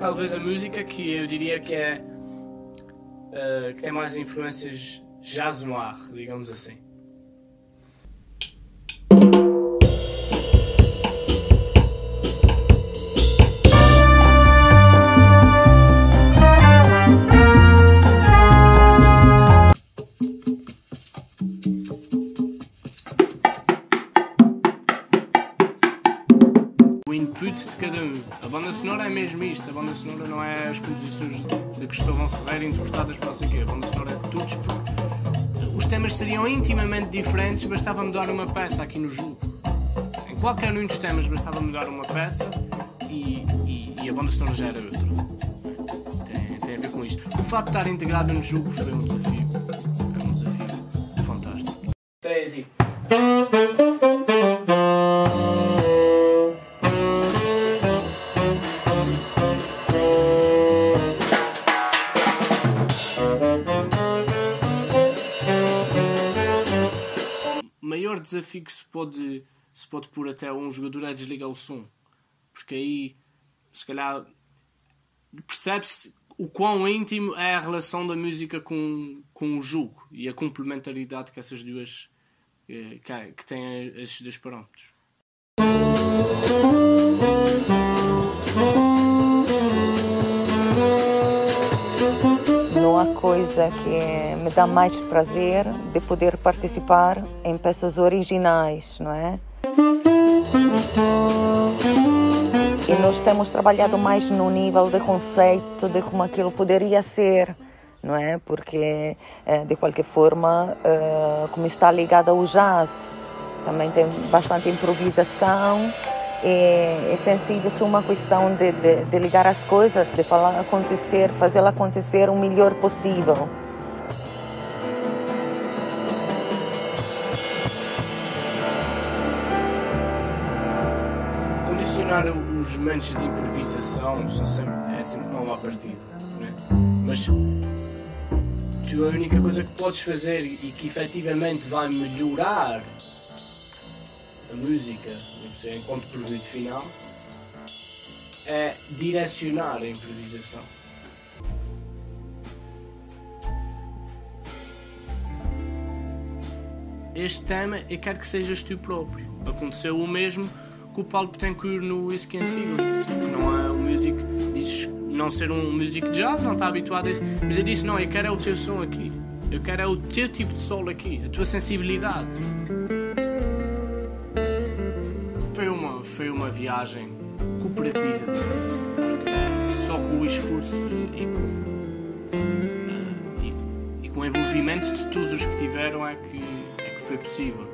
talvez a música que eu diria que é. Uh, que tem mais influências jazz noir, digamos assim. Banda sonora é mesmo isto, a banda sonora não é as composições de Cristóvão Ferreira interpretadas não sei o quê, a banda sonora é de todos porque os temas seriam intimamente diferentes, bastava mudar uma peça aqui no jogo. Em qualquer um dos temas bastava mudar uma peça e, e, e a banda sonora já era outra. Tem, tem a ver com isto. O facto de estar integrado no jogo foi um desafio. Foi um desafio fantástico. 3 e. desafio que se pode, se pode pôr até um jogador é desligar o som. Porque aí, se calhar, percebe-se o quão íntimo é a relação da música com, com o jogo e a complementaridade que essas duas eh, que, que têm esses dois parâmetros. Há coisa que me dá mais prazer de poder participar em peças originais, não é? E nós temos trabalhado mais no nível de conceito de como aquilo poderia ser, não é? Porque, eh, de qualquer forma, eh, como está ligado ao jazz, também tem bastante improvisação e, e tem sido só uma questão de, de, de ligar as coisas, de falar acontecer, fazê-la acontecer o melhor possível. Condicionar os momentos de improvisação sempre, é sempre uma má partida, né? mas tu a única coisa que podes fazer e que efetivamente vai melhorar a música, não sei, enquanto produto final, é direcionar a improvisação. Este tema eu quero que sejas tu próprio. Aconteceu o mesmo com o Paulo Betancourt no Whiskey and Cigarettes, que não é um music, dizes não ser um music de jazz, não está habituado a isso, mas eu disse, não, eu quero é o teu som aqui, eu quero é o teu tipo de solo aqui, a tua sensibilidade uma, viagem cooperativa, porque só com o esforço e com, uh, e, e, com o envolvimento de todos os que tiveram é que, é que foi possível.